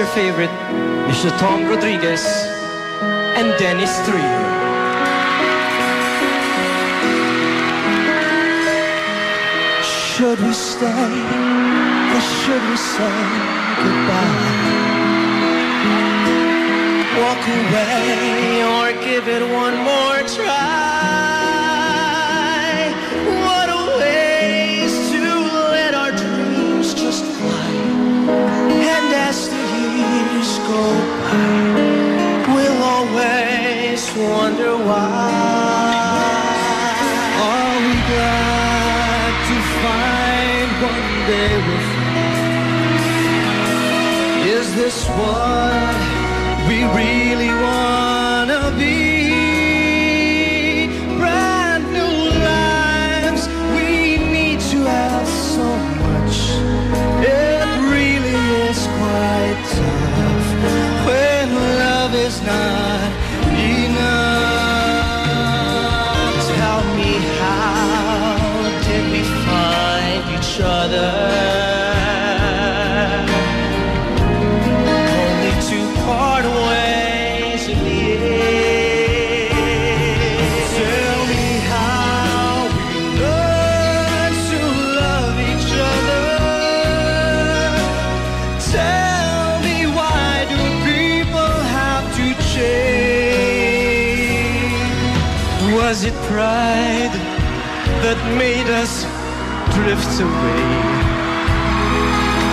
your favorite, Mr. Tom Rodriguez and Dennis Trillo. Should we stay or should we say goodbye? Walk away or give it one more try. Why. Are we glad to find one day free? Is this what we really wanna be? Was it pride that made us drift away?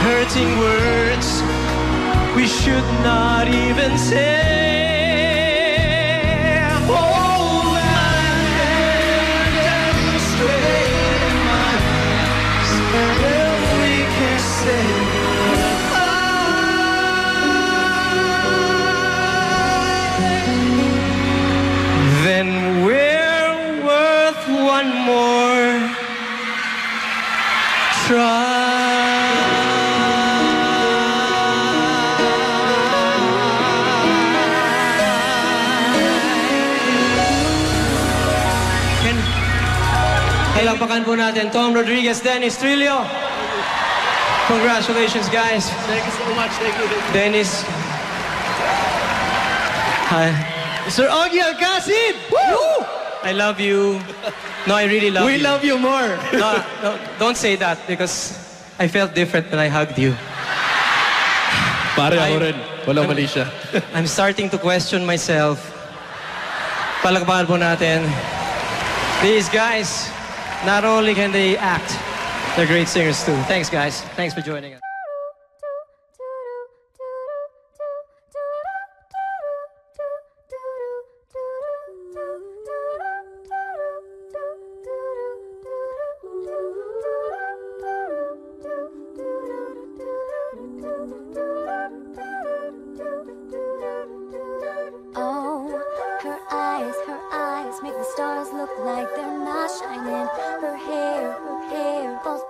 Hurting words we should not even say. Oh, Eyes, then we're worth one more. Palakpakan po natin Tom Rodriguez, Dennis Trillo. Congratulations, guys. Thank you so much. Thank you. Dennis. Hi. Sir Augie Alcacid! I love you. No, I really love We you. We love you more. No, no, don't say that because I felt different when I hugged you. Pare ako I'm- rin. Walang mali siya. I'm starting to question myself. Palakpakan po natin. These guys, not only can they act, they're great singers too. Thanks, guys. Thanks for joining us. stars look like they're not shining. Her hair, her hair, falls